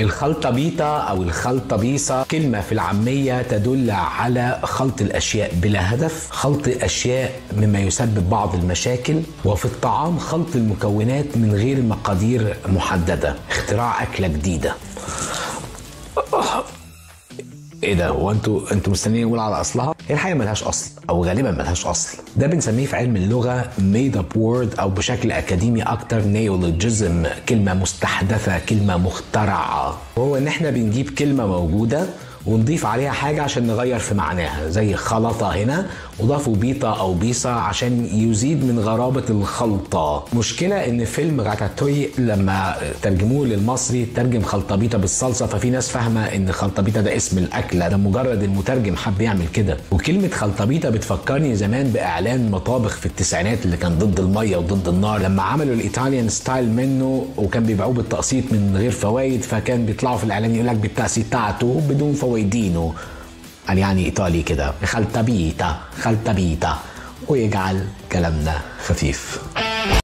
الخلطبيطة أو الخلطبيصة كلمة في العامية تدل على خلط الأشياء بلا هدف خلط أشياء مما يسبب بعض المشاكل وفي الطعام خلط المكونات من غير مقادير محددة. اختراع أكلة جديدة. إيه ده هو أنتوا أنتوا مستنيين نقول على أصلها؟ هي الحقيقة ملهاش أصل أو غالبا ملهاش أصل. ده بنسميه في علم اللغة made up word أو بشكل أكاديمي أكتر neologism كلمة مستحدثة كلمة مخترعة. وهو إن إحنا بنجيب كلمة موجودة ونضيف عليها حاجة عشان نغير في معناها زي خلطة هنا وضافوا بيطة أو بيصة عشان يزيد من غرابة الخلطة. مشكلة إن فيلم راتاتوي لما ترجموه للمصري ترجم خلطبيطة بالصلصة ففي ناس فاهمة إن خلطبيطة ده اسم الأكلة ده مجرد المترجم حب يعمل كده. وكلمة خلطبيطة بتفكرني زمان بإعلان مطابخ في التسعينات اللي كان ضد المية وضد النار لما عملوا الإيطاليان ستايل منه وكان بيبيعوه بالتقسيط من غير فوائد فكان بيطلعوا في الإعلان يقول لك بالتقسيطاتو بدون فوائدينو قال يعني إيطالي كده. خلطبيتا خلطبيتا ويجعل كلامنا خفيف.